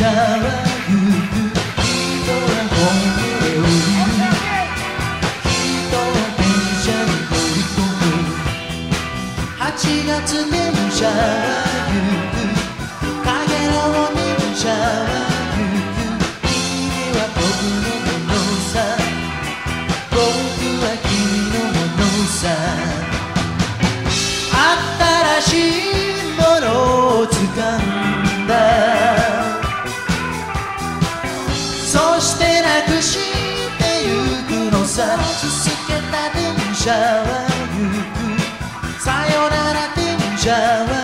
車は行く人はホームへ降りる人は電車に乗り込む8月電車は行く影の電車は行く君は僕のものさ僕は君のものさ新しいものを掴んださ続けた電車は行くさよなら電車は。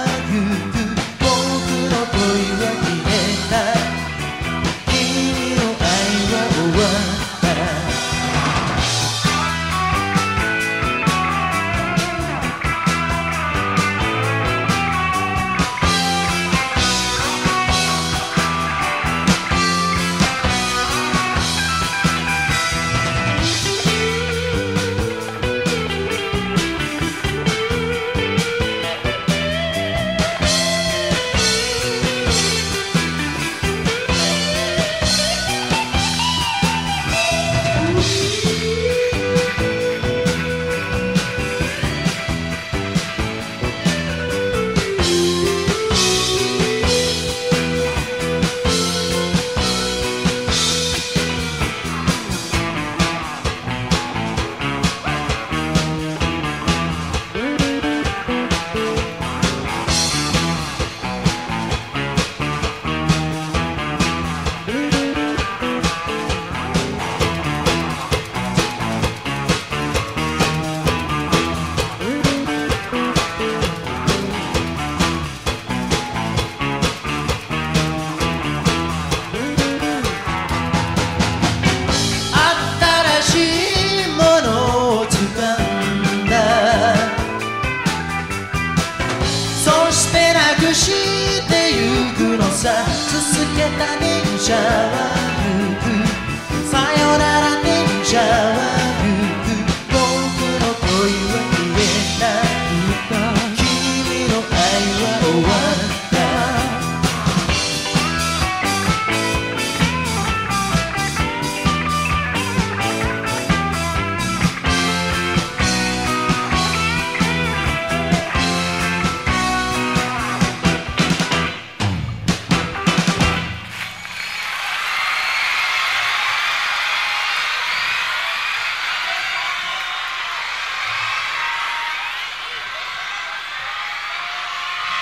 さ続けた電車は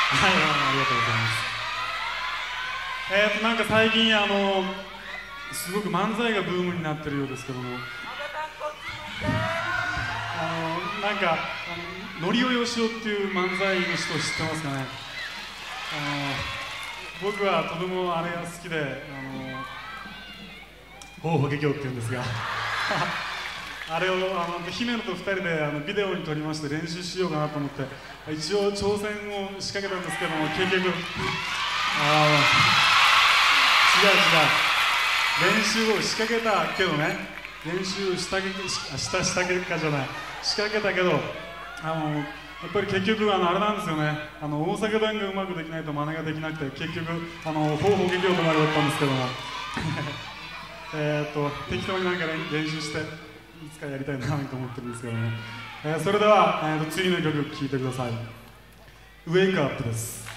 はい、ありがとうございます。えーと、なんか最近、あの、すごく漫才がブームになってるようですけども。あの、なんか、あの、のりおよしおっていう漫才の人知ってますかね？あの、僕はとてもあれが好きで、あの、ほうほけきょうって言うんですが。あれをあの姫野と2人であのビデオに撮りまして練習しようかなと思って一応挑戦を仕掛けたんですけども結局あ違う違う。練習を仕掛けたけどね練習したししたした結果じゃない。仕掛けたけどあのやっぱり結局あのあれなんですよね。あの大阪弁がうまくできないと真似ができなくて結局あのほうほう劇場とまでだったんですけども。えっと適当になんか練習して。いつかやりたいなと思ってるんですけどね、えーそれでは、えーと次の曲聴いてください「ウェイクアップ」です。